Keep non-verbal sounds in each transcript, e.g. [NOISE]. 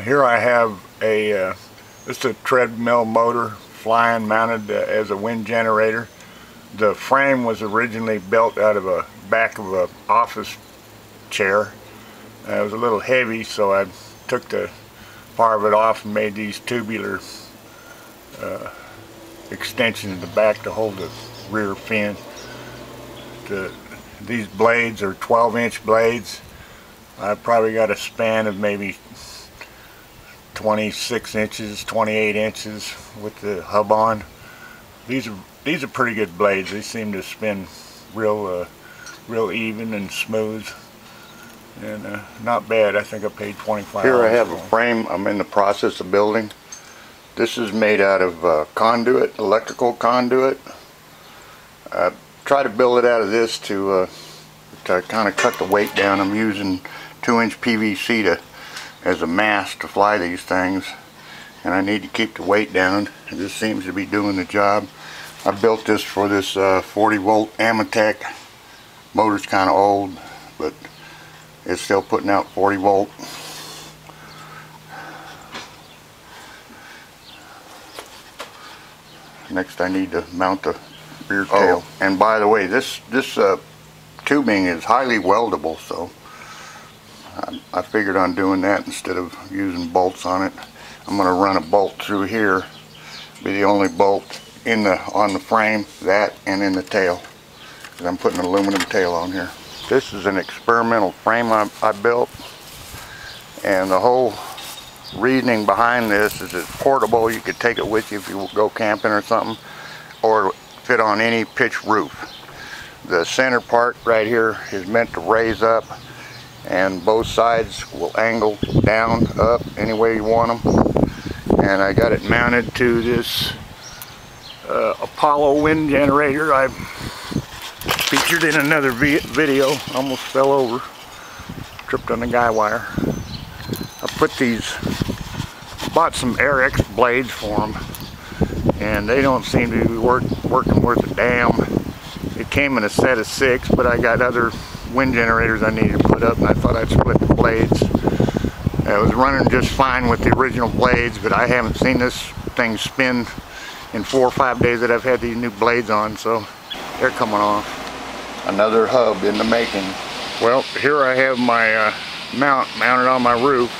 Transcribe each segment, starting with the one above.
here I have a uh, a treadmill motor flying mounted uh, as a wind generator. The frame was originally built out of a back of a office chair. Uh, it was a little heavy so I took the part of it off and made these tubular uh, extensions in the back to hold the rear fin. The, these blades are 12 inch blades. I've probably got a span of maybe 26 inches, 28 inches with the hub on. These are these are pretty good blades. They seem to spin real uh, real even and smooth and uh, not bad. I think I paid 25 Here I have a frame I'm in the process of building. This is made out of uh, conduit, electrical conduit. I try to build it out of this to, uh, to kind of cut the weight down. I'm using 2 inch PVC to as a mast to fly these things. And I need to keep the weight down. And this seems to be doing the job. I built this for this uh, 40 volt Ametek. Motor's kind of old but it's still putting out 40 volt. Next I need to mount the rear tail. Oh. and by the way this this uh, tubing is highly weldable so I, figured on doing that instead of using bolts on it. I'm going to run a bolt through here, be the only bolt in the on the frame, that and in the tail. I'm putting an aluminum tail on here. This is an experimental frame I, I built and the whole reasoning behind this is it's portable. You could take it with you if you go camping or something or fit on any pitch roof. The center part right here is meant to raise up and both sides will angle down, up, any way you want them. And I got it mounted to this uh, Apollo wind generator I featured in another vi video. Almost fell over, tripped on the guy wire. I put these, bought some Airex blades for them and they don't seem to be work, working worth a damn. It came in a set of six, but I got other wind generators I needed to put up and I thought I'd split the blades. It was running just fine with the original blades but I haven't seen this thing spin in four or five days that I've had these new blades on so they're coming off. Another hub in the making. Well here I have my uh, mount mounted on my roof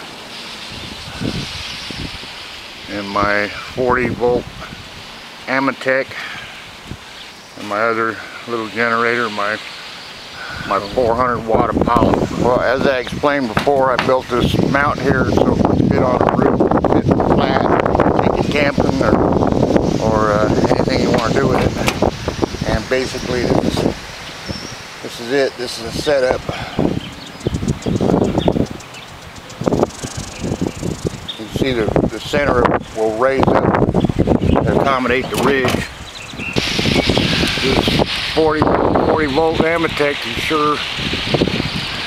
and my 40 volt Ametek and my other little generator, my my 400 watt Apollo. Well, as I explained before, I built this mount here so it would fit on a roof, fit flat, take you camping or, or uh, anything you want to do with it. And basically, this is, this is it. This is a setup. You see the, the center will raise up to accommodate the ridge. This 40, 40 volt Ametek is sure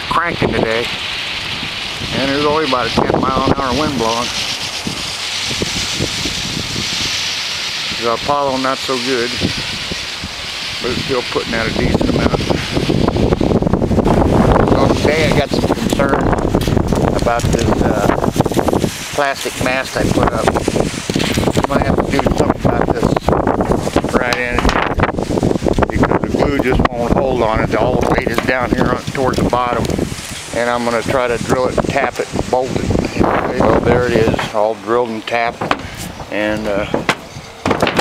cranking today. And there's only about a 10 mile an hour wind blowing. The Apollo not so good, but it's still putting out a decent amount. So today I got some concern about this uh, plastic mast I put up. Going to have to do something about this right in glue just won't hold on it. All the weight is down here on, towards the bottom. And I'm going to try to drill it tap it and bolt it. Well, there it is, all drilled and tapped. And uh,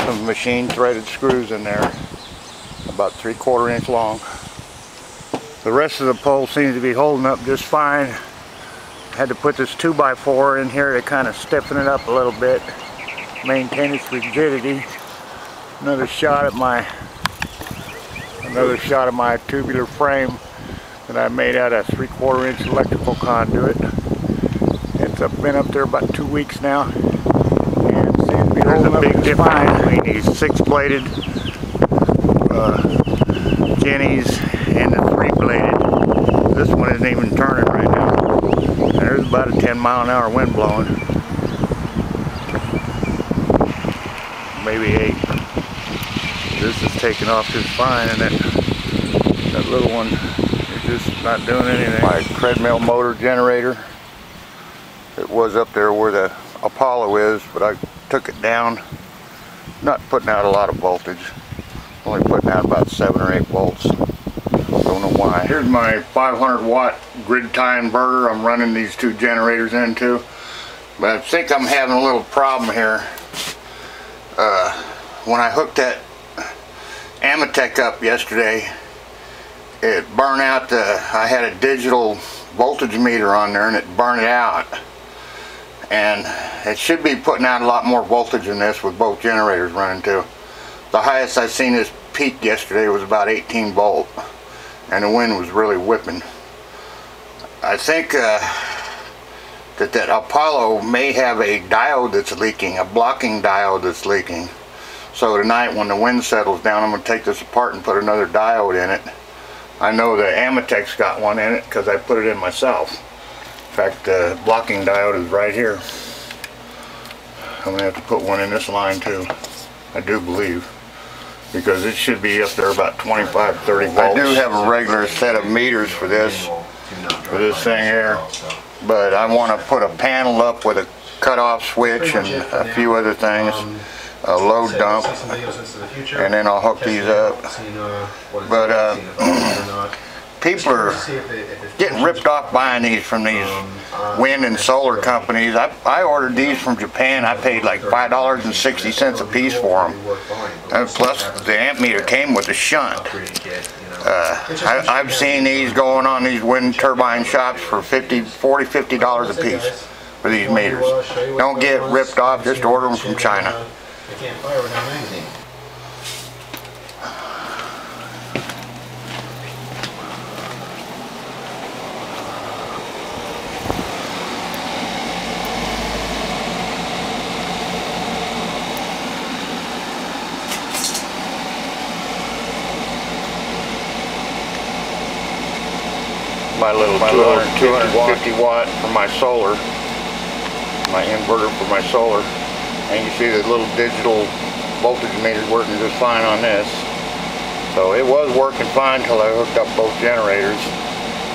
some machine threaded screws in there, about three quarter inch long. The rest of the pole seems to be holding up just fine. Had to put this 2x4 in here to kind of stiffen it up a little bit, maintain its rigidity. Another shot at my another shot of my tubular frame that I made out of three-quarter inch electrical conduit. It's been up there about two weeks now and seems to be There's a big difference between these six-bladed uh, Jennies and the three-bladed. This one isn't even turning right now. And there's about a 10 mile an hour wind blowing. Maybe eight taking off just fine and that, that little one is just not doing anything. My treadmill motor generator. It was up there where the Apollo is, but I took it down. Not putting out a lot of voltage. Only putting out about seven or eight volts. Don't know why. Here's my 500 watt grid tie inverter I'm running these two generators into. But I think I'm having a little problem here. Uh, when I hooked that Ametek up yesterday, it burned out the, I had a digital voltage meter on there and it burned it out. And it should be putting out a lot more voltage than this with both generators running too. The highest I've seen this peak yesterday was about 18 volt and the wind was really whipping. I think uh, that that Apollo may have a diode that's leaking, a blocking diode that's leaking. So tonight when the wind settles down, I'm going to take this apart and put another diode in it. I know the Ametek's got one in it because I put it in myself. In fact, the blocking diode is right here. I'm going to have to put one in this line too. I do believe. Because it should be up there about 25, 30 volts. I do have a regular set of meters for this, for this thing here. But I want to put a panel up with a cutoff switch and a few other things a load dump, and then I'll hook these up. But uh, [CLEARS THROAT] people are getting ripped off buying these from these wind and solar companies. I, I ordered these from Japan. I paid like $5.60 a piece for them. And plus, the amp meter came with a shunt. Uh, I, I've seen these going on these wind turbine shops for 50, 40, 50 dollars a piece for these meters. Don't get ripped off, just order them from China. I can't fire without magazine. my little my 200, 250 watt for my solar, my inverter for my solar. And you see the little digital voltage meter working just fine on this. So it was working fine until I hooked up both generators.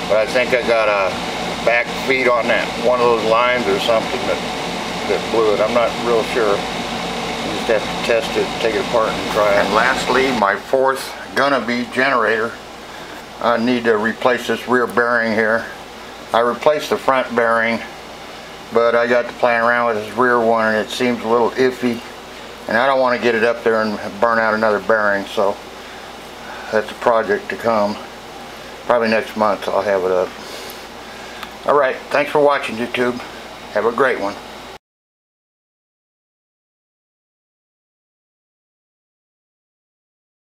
But I think I got a back feed on that one of those lines or something that, that blew it. I'm not real sure. You just have to test it, take it apart and try it. And lastly, my fourth gonna be generator. I need to replace this rear bearing here. I replaced the front bearing but I got to playing around with this rear one and it seems a little iffy and I don't want to get it up there and burn out another bearing so that's a project to come. Probably next month I'll have it up. Alright thanks for watching YouTube. Have a great one